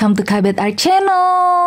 welcome to KBet Art Channel.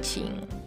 情。